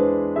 you